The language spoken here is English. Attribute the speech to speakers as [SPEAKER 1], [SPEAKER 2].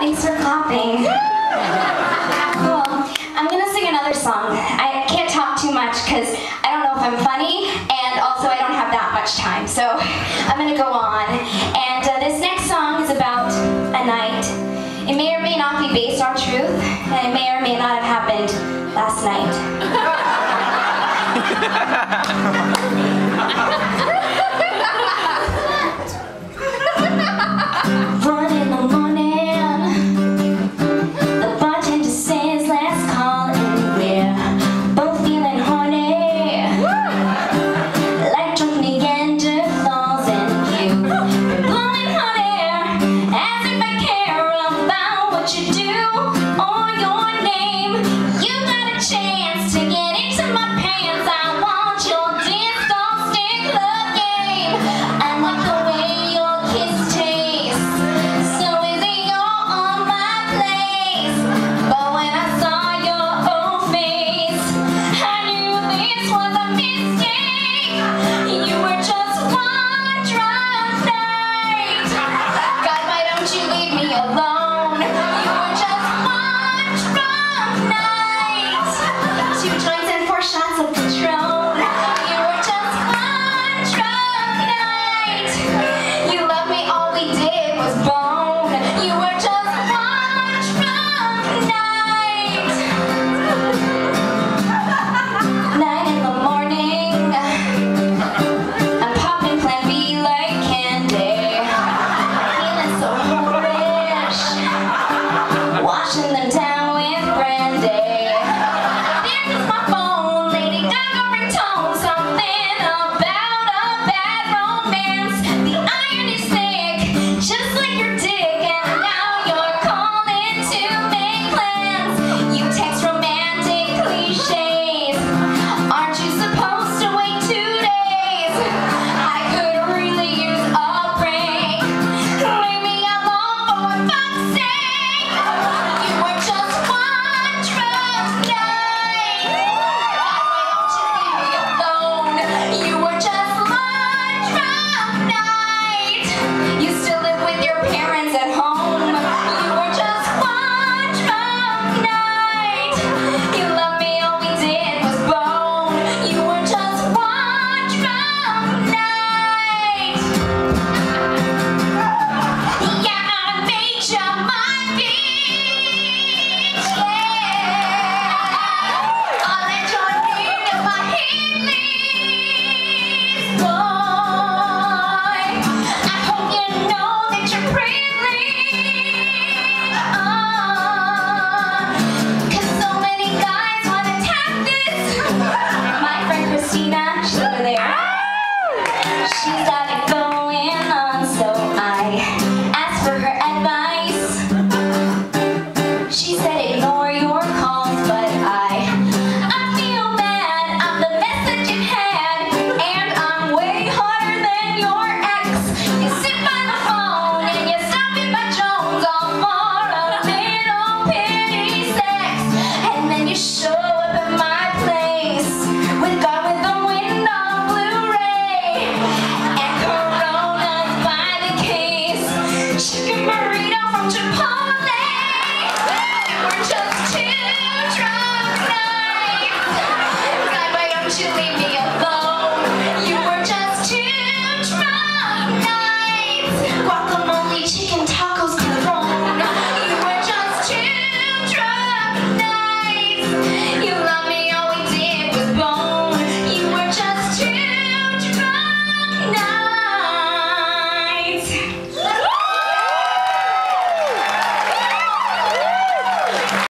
[SPEAKER 1] Thanks for clapping. cool. I'm gonna sing another song. I can't talk too much because I don't know if I'm funny and also I don't have that much time. So I'm gonna go on. And uh, this next song is about a night. It may or may not be based on truth and it may or may not have happened last night. was born.